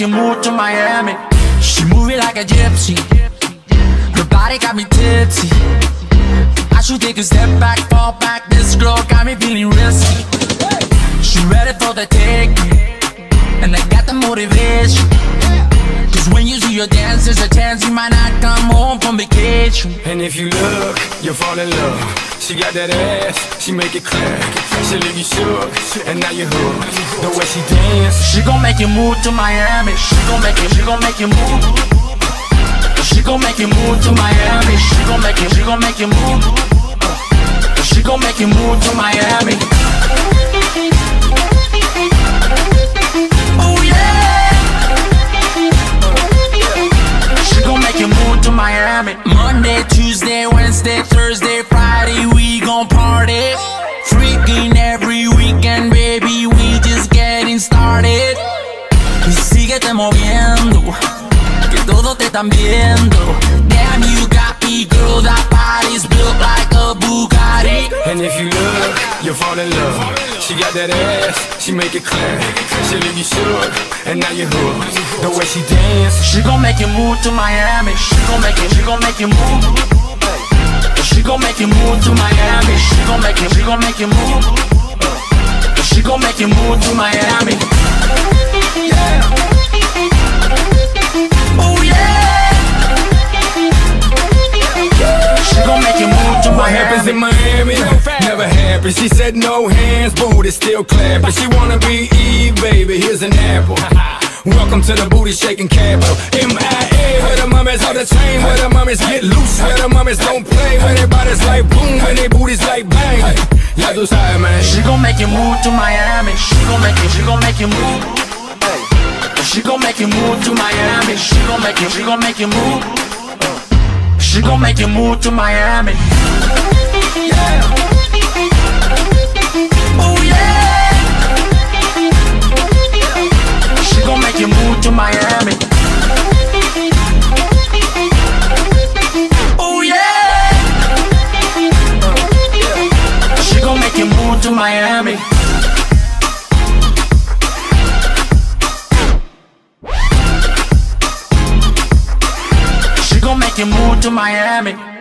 you move to Miami. She move it like a gypsy. Her body got me tipsy. I should take a step back, fall back. This girl got me feeling risky. She ready for the take, and I got the motivation. Cause when you see your dance, there's a chance you might not come home from vacation. And if you look, you'll fall in love. She got that ass, she make it clap. She leave you shook, and now you hooked. The way she dance, She gon' make you move to Miami. She gon' make you, she gon' make you move. She gon' make you move to Miami. She gon' make you, she gon' make you move. She gon' make you move to Miami. Oh yeah. She gon' make you move to Miami. Monday, Tuesday, Wednesday, Thursday, Every weekend, baby, we just getting started. Y síguete moviendo, que todos te están viendo. Damn, you got me, girl, that body's built like a Bugatti. and if you look, you'll fall in love. She got that ass, she make it clap. She leave you shook, and now you hooked. The way she dance, She gon' make you move to Miami. She gon' make you, she gon' make you move. She gon' make you move to Miami. She gon' make you, she gon' make you move. She gon' make you move to Miami. Oh yeah. She gon' make you move to What happens in Miami. Never happens. She said no hands, booty still clapping. She wanna be Eve, baby. Here's an apple. Welcome to the booty shaking capital. MIA, where mummies hold the chain, where the mummies get loose, where the mummies don't play, where their bodies like boom, when their booties like bang. Ya tú sabes, man. She gon' make you move to Miami. She gon' make you, she gon' make you move. She gon' make you move to Miami. She gon' make you, she gon' make you move. She gon' make you move to Miami. To Miami. She gon' make you move to Miami.